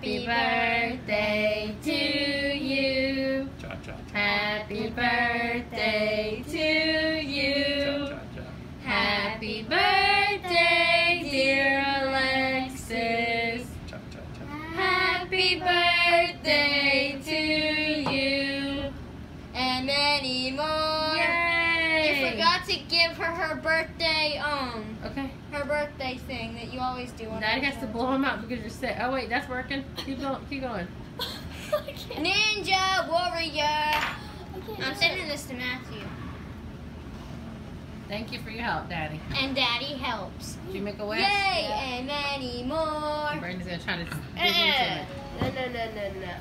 Happy birthday to you. Cha cha cha. Happy birthday to you. Cha cha cha. Happy birthday, dear Alexis. Cha cha cha. Happy birthday to you. And many more. Yay! You forgot to give her her birthday, um, Okay. her birthday thing that you always do. on Daddy the has to blow him out because you're sick. Oh wait, that's working. Keep going. Keep going. Ninja warrior. I'm I'm sending this to Matthew. Thank you for your help, Daddy. And Daddy helps. Did you make a wish? Yay! And many more. Brandon's gonna try to dig into it. No, no, no, no, no.